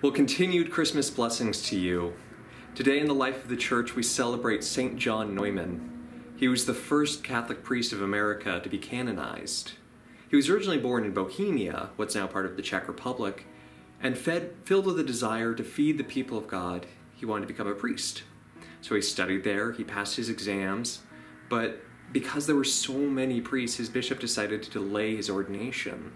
Well, continued Christmas blessings to you. Today in the life of the church, we celebrate St. John Neumann. He was the first Catholic priest of America to be canonized. He was originally born in Bohemia, what's now part of the Czech Republic, and fed, filled with a desire to feed the people of God, he wanted to become a priest. So he studied there, he passed his exams, but because there were so many priests, his bishop decided to delay his ordination.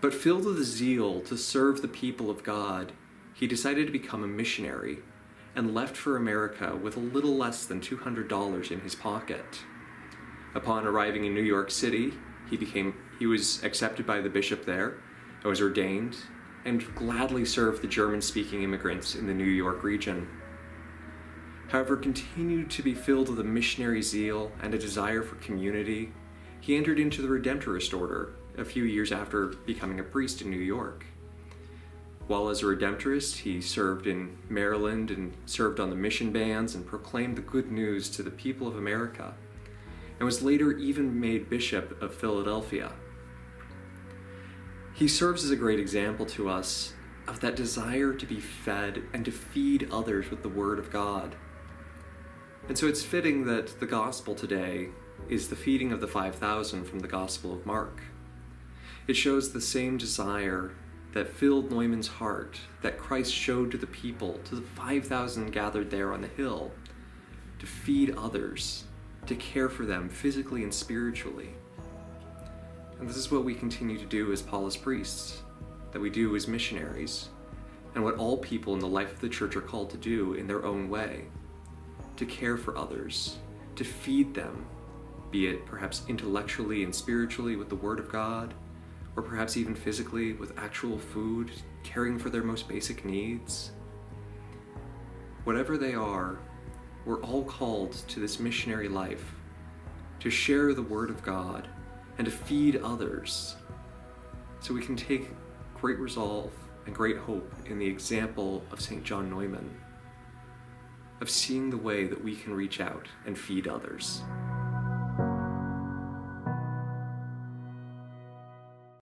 But filled with a zeal to serve the people of God, he decided to become a missionary and left for America with a little less than $200 in his pocket. Upon arriving in New York City, he became he was accepted by the bishop there and was ordained and gladly served the German-speaking immigrants in the New York region. However, continued to be filled with a missionary zeal and a desire for community, he entered into the Redemptorist order a few years after becoming a priest in New York. While as a Redemptorist, he served in Maryland and served on the mission bands and proclaimed the good news to the people of America, and was later even made Bishop of Philadelphia. He serves as a great example to us of that desire to be fed and to feed others with the Word of God. And so it's fitting that the Gospel today is the feeding of the 5,000 from the Gospel of Mark. It shows the same desire that filled Neumann's heart that Christ showed to the people, to the 5,000 gathered there on the hill, to feed others, to care for them physically and spiritually. And this is what we continue to do as Paulist priests, that we do as missionaries, and what all people in the life of the church are called to do in their own way to care for others, to feed them, be it perhaps intellectually and spiritually with the Word of God or perhaps even physically with actual food, caring for their most basic needs. Whatever they are, we're all called to this missionary life, to share the Word of God and to feed others, so we can take great resolve and great hope in the example of St. John Neumann, of seeing the way that we can reach out and feed others.